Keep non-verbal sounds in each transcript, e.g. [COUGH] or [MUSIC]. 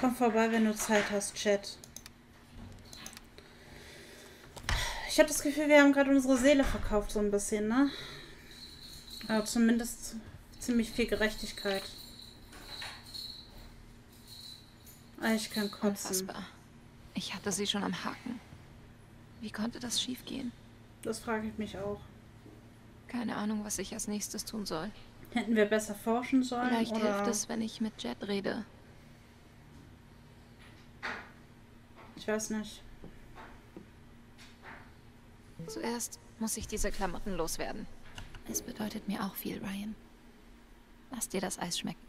Komm vorbei, wenn du Zeit hast, Chat. Ich habe das Gefühl, wir haben gerade unsere Seele verkauft, so ein bisschen, ne? Aber zumindest ziemlich viel Gerechtigkeit. Ah, Ich kann kotzen. Unfassbar. Ich hatte sie schon am Haken. Wie konnte das schiefgehen? Das frage ich mich auch. Keine Ahnung, was ich als nächstes tun soll. Hätten wir besser forschen sollen? Vielleicht oder? hilft es, wenn ich mit Jet rede. Ich weiß nicht. Zuerst muss ich diese Klamotten loswerden. Es bedeutet mir auch viel, Ryan. Lass dir das Eis schmecken.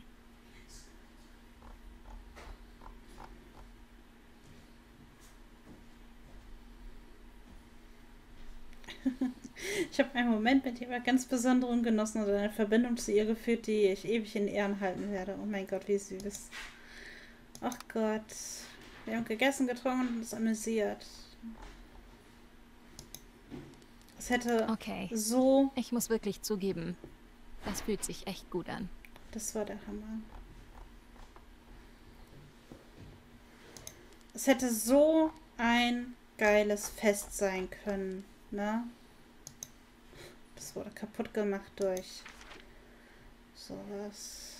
Ich habe einen Moment mit jemand ganz Besonderem genossen und eine Verbindung zu ihr geführt, die ich ewig in Ehren halten werde. Oh mein Gott, wie süß. Ach Gott. Wir haben gegessen, getrunken und uns amüsiert. Es hätte Okay. so. Ich muss wirklich zugeben, das fühlt sich echt gut an. Das war der Hammer. Es hätte so ein geiles Fest sein können, ne? Das wurde kaputt gemacht durch sowas.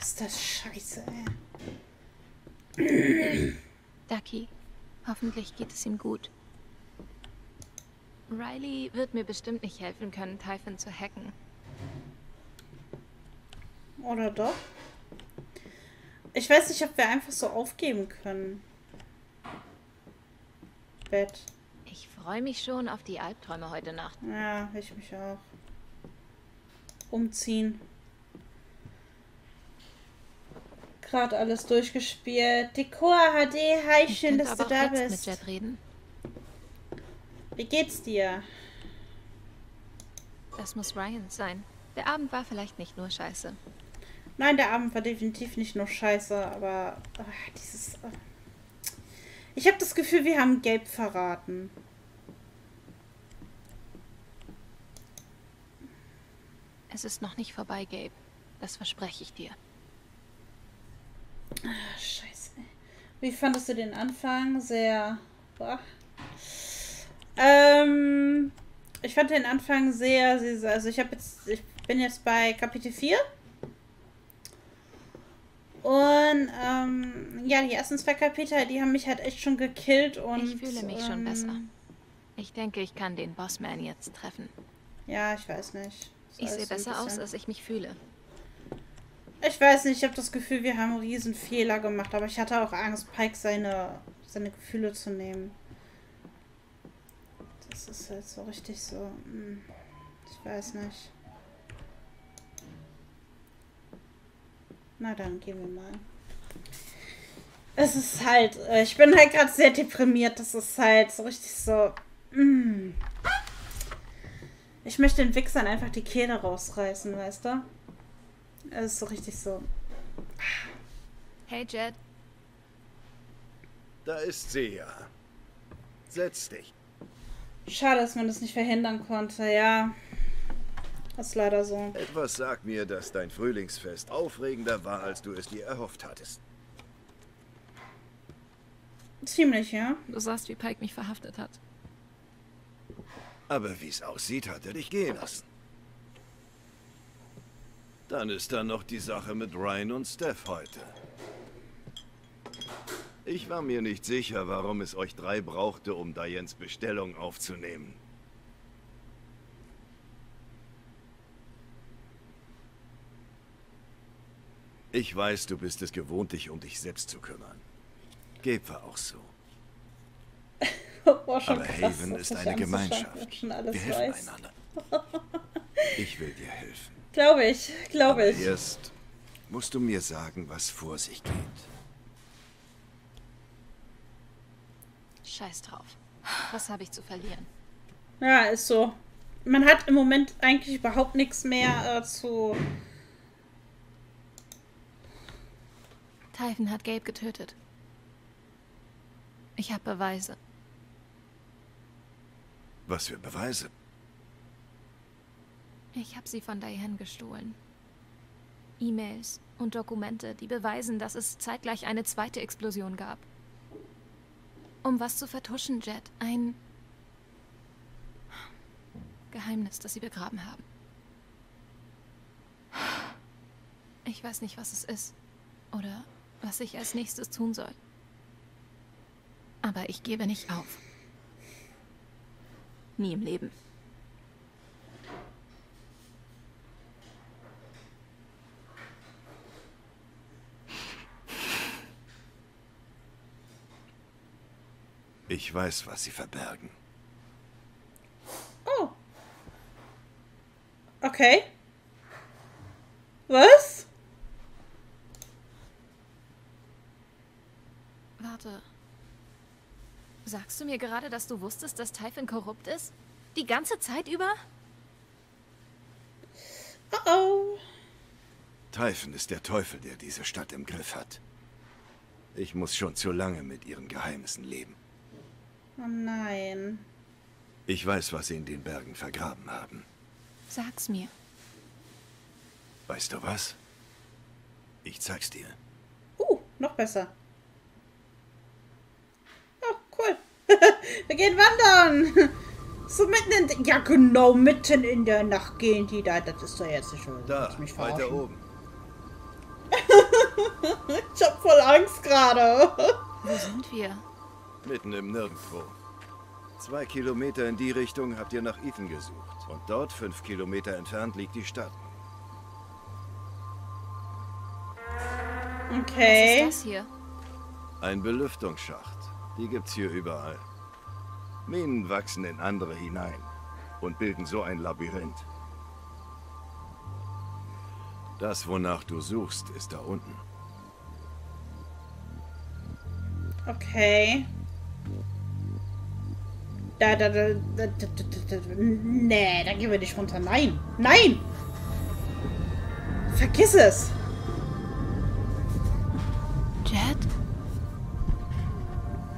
Ist das scheiße, ey. Ducky, hoffentlich geht es ihm gut. Riley wird mir bestimmt nicht helfen können, Typhon zu hacken. Oder doch? Ich weiß nicht, ob wir einfach so aufgeben können. Bett. Ich freue mich schon auf die Albträume heute Nacht. Ja, ich mich auch. Umziehen. Gerade alles durchgespielt. Dekor HD, hi, Ich schön, dass du da bist. mit Jet reden. Wie geht's dir? Das muss Ryan sein. Der Abend war vielleicht nicht nur scheiße. Nein, der Abend war definitiv nicht nur scheiße, aber ah, dieses. ah. Ich habe das Gefühl, wir haben Gelb verraten. Es ist noch nicht vorbei, Gabe. Das verspreche ich dir. Ah, Scheiße. Wie fandest du den Anfang? Sehr. Boah. Ähm, ich fand den Anfang sehr, also ich habe jetzt, ich bin jetzt bei Kapitel 4. Und ähm, ja, die ersten zwei Kapitel, die haben mich halt echt schon gekillt und. Ich fühle mich schon ähm, besser. Ich denke, ich kann den Bossman jetzt treffen. Ja, ich weiß nicht. Ich sehe besser aus, als ich mich fühle. Ich weiß nicht, ich habe das Gefühl, wir haben einen riesen Fehler gemacht, aber ich hatte auch Angst, Pike seine, seine Gefühle zu nehmen. Das ist halt so richtig so. hm, Ich weiß nicht. Na dann, gehen wir mal. Es ist halt, äh, ich bin halt gerade sehr deprimiert. Das ist halt so richtig so. mm. Ich möchte den Wichsern einfach die Kehle rausreißen, weißt du? Es ist so richtig so. Hey, Jet. Da ist sie ja. Setz dich. Schade, dass man das nicht verhindern konnte, ja. Das ist leider so. Etwas sagt mir, dass dein Frühlingsfest aufregender war, als du es dir erhofft hattest. Ziemlich, ja. Du sahst, wie Pike mich verhaftet hat. Aber wie es aussieht, hat er dich gehen lassen. Dann ist da noch die Sache mit Ryan und Steph heute. Ich war mir nicht sicher, warum es euch drei brauchte, um Dianes Bestellung aufzunehmen. Ich weiß, du bist es gewohnt, dich um dich selbst zu kümmern. Gabe war auch so. [LAUGHS] Schon Aber krass, Haven ist eine Gemeinschaft. Wir helfen weiß. einander. Ich will dir helfen. Glaube ich, glaube Aber ich. erst musst du mir sagen, was vor sich geht. Scheiß drauf. Was habe ich zu verlieren? Ja, ist so. man hat im Moment eigentlich überhaupt nichts mehr äh, zu. Typhon hat Gabe getötet. Ich habe Beweise. Was für Beweise? Ich habe sie von Diane gestohlen. E-Mails und Dokumente, die beweisen, dass es zeitgleich eine zweite Explosion gab. Um was zu vertuschen, Jet. Ein Geheimnis, das sie begraben haben. Ich weiß nicht, was es ist. Oder was ich als nächstes tun soll. Aber ich gebe nicht auf. Nie im Leben. Ich weiß, was sie verbergen. Oh. Okay. Was? Warte. Sagst du mir gerade, dass du wusstest, dass Typhon korrupt ist? Die ganze Zeit über? Oh oh. Typhon ist der Teufel, der diese Stadt im Griff hat. Ich muss schon zu lange mit ihren Geheimnissen leben. Oh nein. Ich weiß, was sie in den Bergen vergraben haben. Sag's mir. Weißt du was? Ich zeig's dir. Uh, noch besser. Oh, cool. [LAUGHS] Wir gehen wandern. [LAUGHS] So mitten in... der- Ja, genau, mitten in der Nacht gehen die da. Das ist doch jetzt nicht schon. Da, mich weiter verarschen? oben. [LAUGHS] Ich hab voll Angst gerade. Wo sind wir? Mitten im Nirgendwo. Zwei Kilometer in die Richtung habt ihr nach Ethan gesucht. Und dort, fünf Kilometer entfernt, liegt die Stadt. Okay. Was ist das hier? Ein Belüftungsschacht. Die gibt's hier überall. Minen wachsen in andere hinein und bilden so ein Labyrinth. Das, wonach du suchst, ist da unten. Okay. Da, da, da, da, da, da, da, da. Nee, da gehen wir nicht runter. Nein. Nein! Vergiss es! Jet?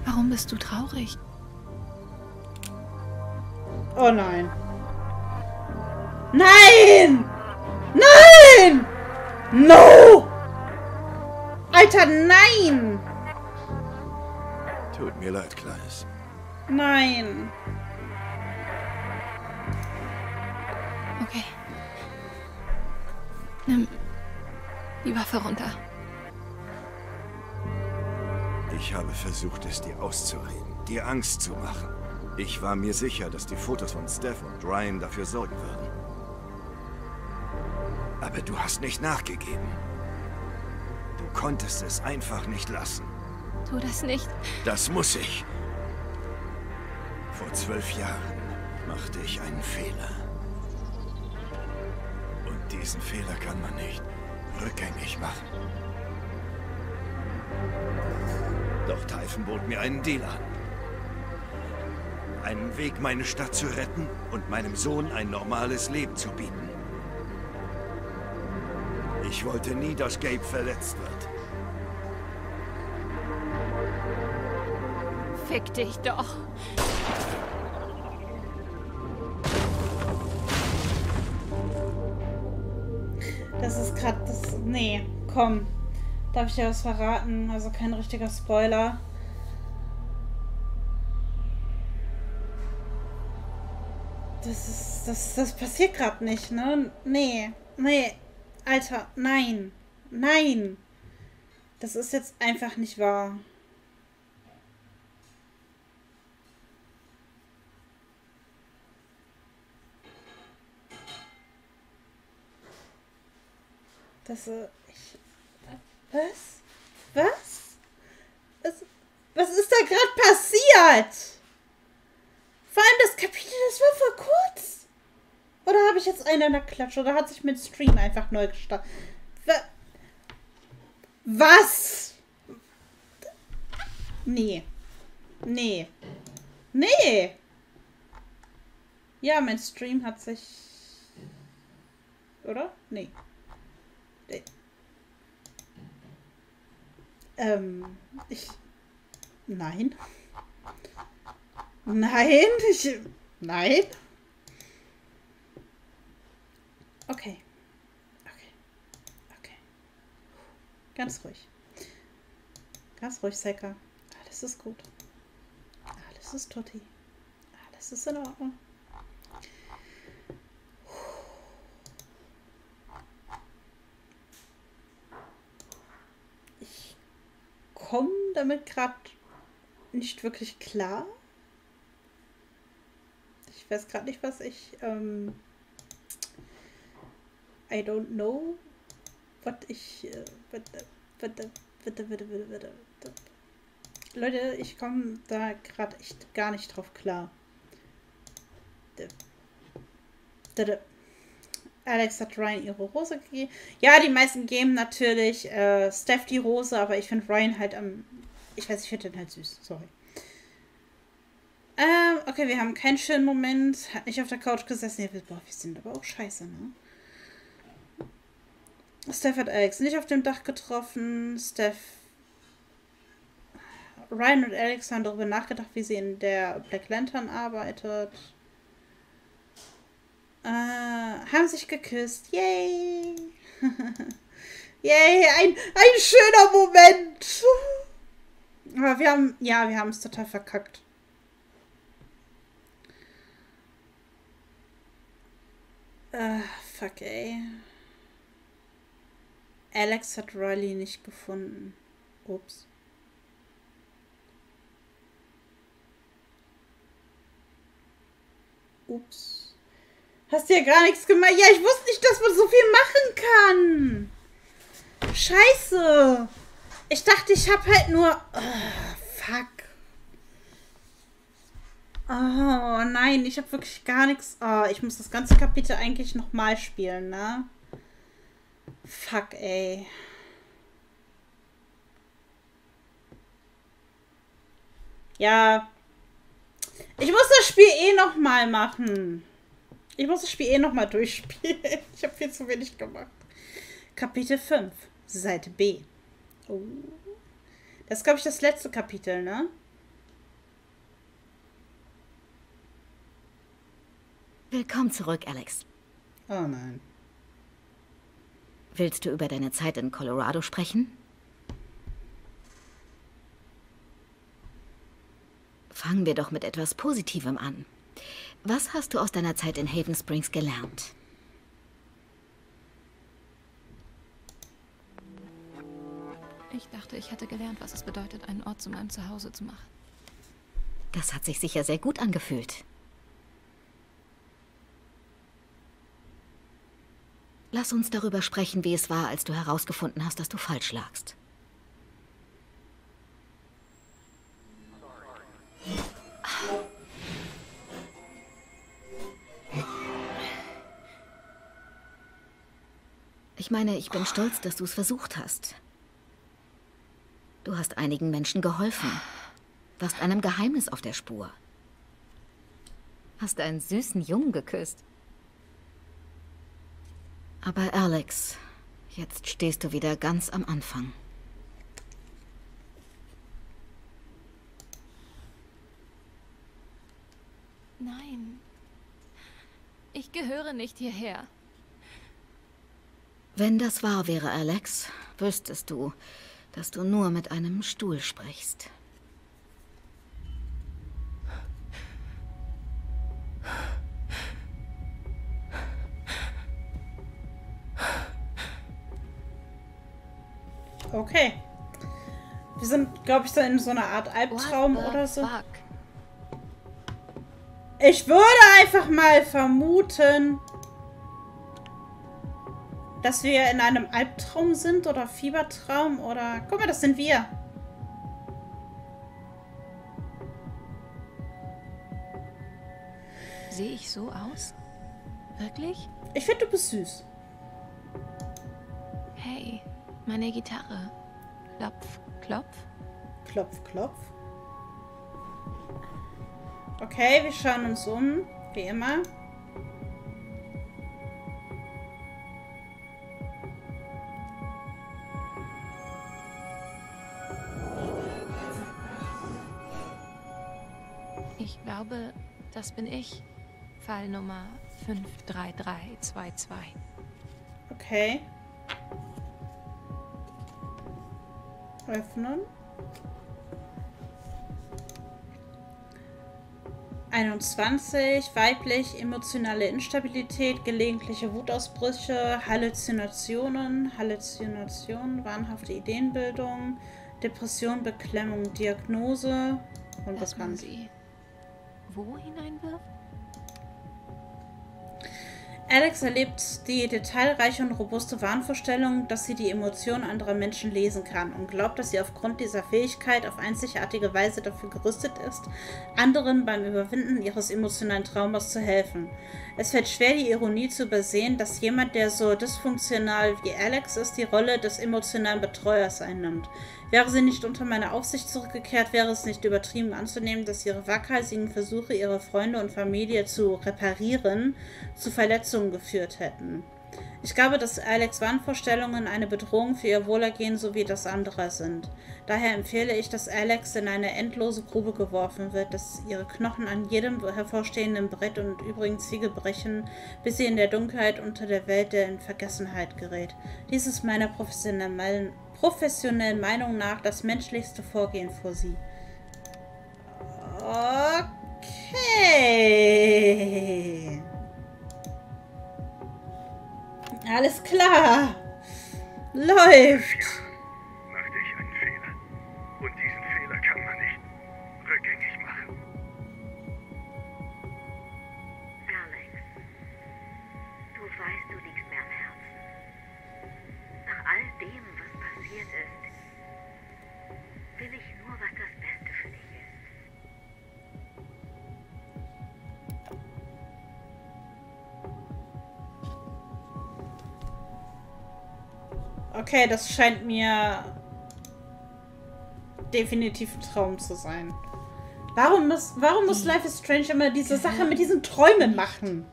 Warum bist du traurig? Oh nein. Nein! Nein! No! Alter, nein! Tut mir leid, Kleines. Nein. Okay. Nimm die Waffe runter. Ich habe versucht, es dir auszureden, dir Angst zu machen. Ich war mir sicher, dass die Fotos von Steph und Ryan dafür sorgen würden. Aber du hast nicht nachgegeben. Du konntest es einfach nicht lassen. Tu das nicht. Das muss ich. Vor zwölf Jahren machte ich einen Fehler. Und diesen Fehler kann man nicht rückgängig machen. Doch Typhon bot mir einen Deal an. Einen Weg, meine Stadt zu retten und meinem Sohn ein normales Leben zu bieten. Ich wollte nie, dass Gabe verletzt wird. Fick dich doch. Das ist gerade das. Nee, komm. Darf ich dir was verraten? Also kein richtiger Spoiler. Das ist. Das, das passiert gerade nicht, ne? Nee. Nee. Alter, nein. Nein. Das ist jetzt einfach nicht wahr. Das äh, ich, was? Was? Was, was ist da gerade passiert? Vor allem das Kapitel, das war vor kurz. Oder habe ich jetzt einen an der Klatsche? Oder hat sich mit Stream einfach neu gestartet? Wa- Was? Nee. Nee. Nee. Ja, mein Stream hat sich. Oder? Nee. Nee. Ähm, ich. Nein. Nein, [LAUGHS] ich. Nein. Okay. Okay. Okay. Ganz ruhig. Ganz ruhig, Secker. Alles ist gut. Alles ist tutti. Alles ist in Ordnung. Komme damit gerade nicht wirklich klar. Ich weiß gerade nicht, was ich. Ähm, I don't know, was ich. Bitte, bitte, bitte, bitte, bitte, bitte. Leute, ich komme da gerade echt gar nicht drauf klar. Alex hat Ryan ihre Rose gegeben. Ja, die meisten geben natürlich äh, Steph die Rose, aber ich finde Ryan halt am. Ich weiß, ich finde den halt süß. Sorry. Ähm, okay, wir haben keinen schönen Moment. Hat nicht auf der Couch gesessen. Ja, boah, wir sind aber auch scheiße, ne? Steph hat Alex nicht auf dem Dach getroffen. Steph. Ryan und Alex haben darüber nachgedacht, wie sie in der Black Lantern arbeitet. Äh, haben sich geküsst. Yay! [LAUGHS] Yay! Ein, ein schöner Moment! Aber wir haben, ja, wir haben es total verkackt. Äh, fuck, ey. Alex hat Riley nicht gefunden. Ups. Ups. Hast du ja gar nichts gemacht. Ja, ich wusste nicht, dass man so viel machen kann. Scheiße. Ich dachte, ich habe halt nur... Oh, fuck. Oh, nein, ich habe wirklich gar nichts... Oh, ich muss das ganze Kapitel eigentlich nochmal spielen, ne? Fuck, ey. Ja. Ich muss das Spiel eh noch mal machen. Ich muss das Spiel eh noch mal durchspielen. [LAUGHS] Ich habe viel zu wenig gemacht. Kapitel 5, Seite B. Oh. Das ist, glaube ich, das letzte Kapitel, ne? Willkommen zurück, Alex. Oh nein. Willst du über deine Zeit in Colorado sprechen? Fangen wir doch mit etwas Positivem an. Was hast du aus deiner Zeit in Haven Springs gelernt? Ich dachte, ich hätte gelernt, was es bedeutet, einen Ort zu meinem Zuhause zu machen. Das hat sich sicher sehr gut angefühlt. Lass uns darüber sprechen, wie es war, als du herausgefunden hast, dass du falsch lagst. Ich meine, ich bin stolz, dass du es versucht hast. Du hast einigen Menschen geholfen. Warst einem Geheimnis auf der Spur. Hast einen süßen Jungen geküsst. Aber Alex, jetzt stehst du wieder ganz am Anfang. Nein. Ich gehöre nicht hierher. Wenn das wahr wäre, Alex, wüsstest du, dass du nur mit einem Stuhl sprichst. Okay. Wir sind, glaube ich, so in so einer Art Albtraum oder so. Fuck? Ich würde einfach mal vermuten, dass wir in einem Albtraum sind oder Fiebertraum oder... Guck mal, das sind wir. Sehe ich so aus? Wirklich? Ich finde, du bist süß. Hey, meine Gitarre. Klopf, klopf. Klopf, klopf. Okay, wir schauen uns um. Wie immer. Ich glaube, das bin ich. Fall Nummer 53322. Okay. Öffnen. 21, weiblich, emotionale Instabilität, gelegentliche Wutausbrüche, Halluzinationen, Halluzinationen, wahnhafte Ideenbildung, Depression, Beklemmung, Diagnose und Dass was man man sie wo hineinwirft? Alex erlebt die detailreiche und robuste Wahnvorstellung, dass sie die Emotionen anderer Menschen lesen kann und glaubt, dass sie aufgrund dieser Fähigkeit auf einzigartige Weise dafür gerüstet ist, anderen beim Überwinden ihres emotionalen Traumas zu helfen. Es fällt schwer, die Ironie zu übersehen, dass jemand, der so dysfunktional wie Alex ist, die Rolle des emotionalen Betreuers einnimmt. Wäre sie nicht unter meine Aufsicht zurückgekehrt, wäre es nicht übertrieben anzunehmen, dass ihre waghalsigen Versuche, ihre Freunde und Familie zu reparieren, zu Verletzungen geführt hätten. Ich glaube, dass Alex Wahnvorstellungen eine Bedrohung für ihr Wohlergehen sowie das anderer sind. Daher empfehle ich, dass Alex in eine endlose Grube geworfen wird, dass ihre Knochen an jedem hervorstehenden Brett und übrigens Ziege brechen, bis sie in der Dunkelheit unter der Welt der in Vergessenheit gerät. Dies ist meiner professionellen, professionellen Meinung nach das menschlichste Vorgehen vor sie. Okay. Alles klar. Läuft. Okay, das scheint mir definitiv ein Traum zu sein. Warum muss, warum muss Life is Strange immer diese Sache mit diesen Träumen machen?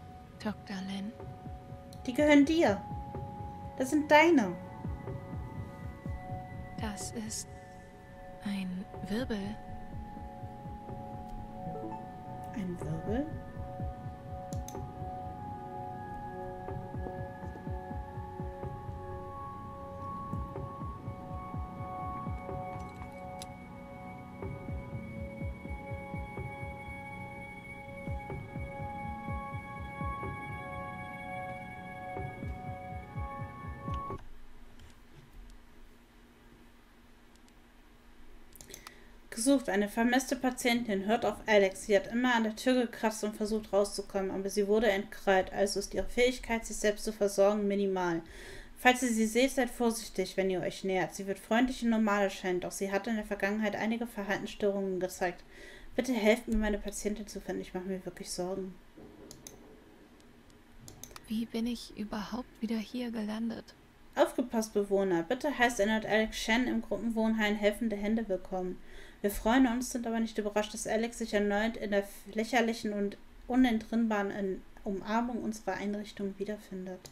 Dr. Lin. Die gehören dir. Das sind deine. Das ist ein Wirbel. Ein Wirbel? Gesucht, eine vermisste Patientin hört auf Alex. Sie hat immer an der Tür gekratzt und versucht rauszukommen, aber sie wurde entkrallt, also ist ihre Fähigkeit, sich selbst zu versorgen, minimal. Falls ihr sie seht, seid vorsichtig, wenn ihr euch nähert. Sie wird freundlich und normal erscheinen, doch sie hat in der Vergangenheit einige Verhaltensstörungen gezeigt. Bitte helft mir, meine Patientin zu finden. Ich mache mir wirklich Sorgen. Wie bin ich überhaupt wieder hier gelandet? Aufgepasst, Bewohner. Bitte heißt erneut Alex Shen im Gruppenwohnheim helfende Hände willkommen. Wir freuen uns, sind aber nicht überrascht, dass Alex sich erneut in der lächerlichen und unentrinnbaren Umarmung unserer Einrichtung wiederfindet.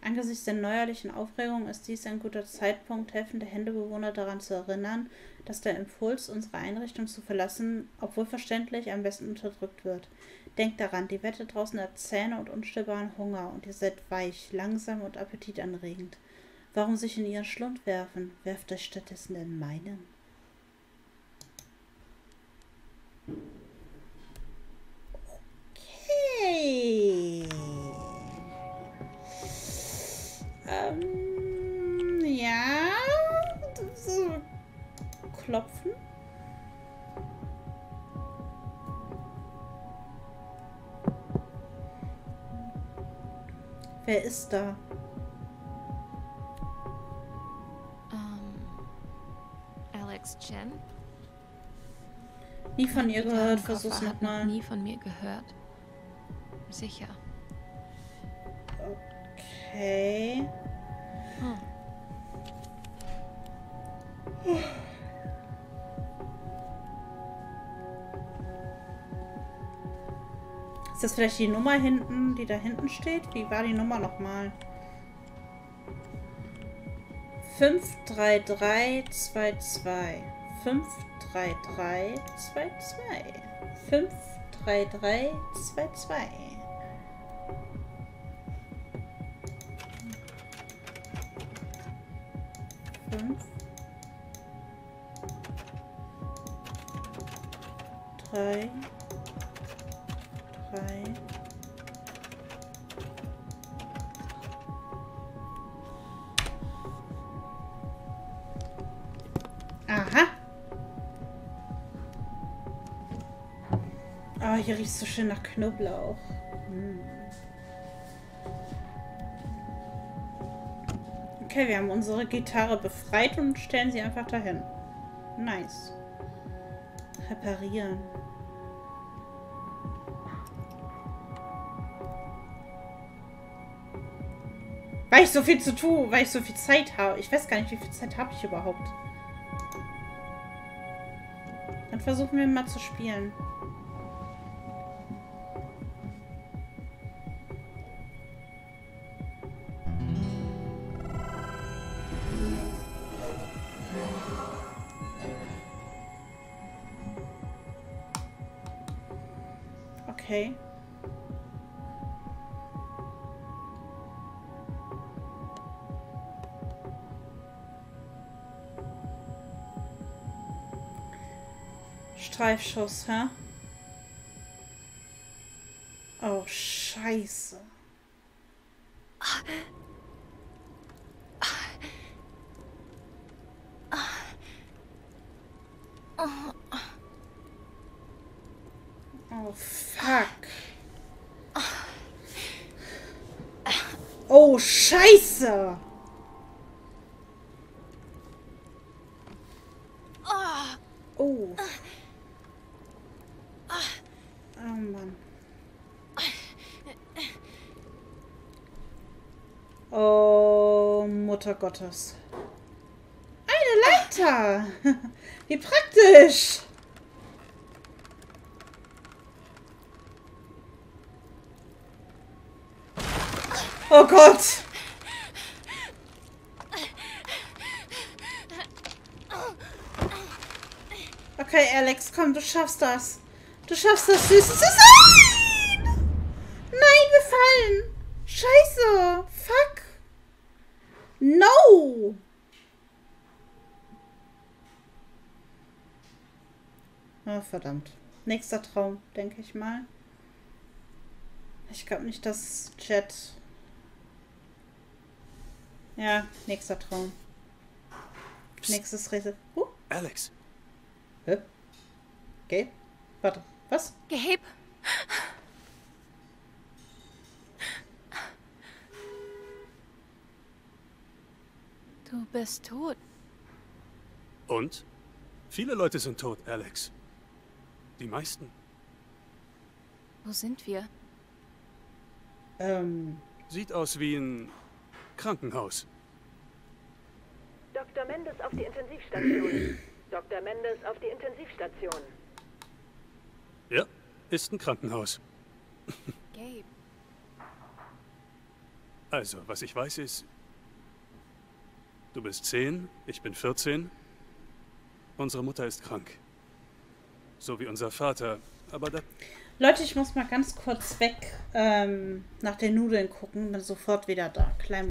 Angesichts der neuerlichen Aufregung ist dies ein guter Zeitpunkt, helfende Händebewohner daran zu erinnern, dass der Impuls, unsere Einrichtung zu verlassen, obwohl verständlich, am besten unterdrückt wird. Denkt daran, die Wette draußen hat Zähne und unstillbaren Hunger und ihr seid weich, langsam und appetitanregend. Warum sich in ihren Schlund werfen? Werft euch stattdessen in meinen. Ähm, ja. So klopfen. Wer ist da? Ähm, Alex Chen? Nie von ihr gehört. Versuch's nochmal. nie von mir gehört. Sicher. Okay. Hm. das vielleicht die Nummer hinten, die da hinten steht? Wie war die Nummer nochmal? 53322. 53322. 53322. Oh, hier riecht es so schön nach Knoblauch. Hm. Okay, wir haben unsere Gitarre befreit und stellen sie einfach dahin. Nice. Reparieren. Weil ich so viel zu tun, weil ich so viel Zeit habe. Ich weiß gar nicht, wie viel Zeit habe ich überhaupt. Dann versuchen wir mal zu spielen. Okay. Streifschuss, hä? Oh, scheiße. Oh, fuck. Oh, scheiße. Oh. Oh Mann. Oh, Mutter Gottes. Eine Leiter. [LAUGHS] Wie praktisch. Oh Gott. Okay, Alex, komm, du schaffst das. Du schaffst das, Süßes. Nein! Nein, wir fallen. Scheiße. Fuck. No. Oh, verdammt. Nächster Traum, denke ich mal. Ich glaube nicht, dass Jet... Ja, nächster Traum. Nächstes Rätsel. Huh. Alex? Okay. Warte. Was? Gabe? Du bist tot. und? Viele Leute sind tot, Alex. Die meisten. Wo sind wir? Ähm. Sieht aus wie ein Krankenhaus. Dr. Mendes auf die Intensivstation. Dr. Mendes auf die Intensivstation. Ja, ist ein Krankenhaus. Gabe. Also, was ich weiß ist, du bist 10, ich bin 14. Unsere Mutter ist krank. So wie unser Vater, aber da Leute, ich muss mal ganz kurz weg ähm, nach den Nudeln gucken. Bin sofort wieder da. Klein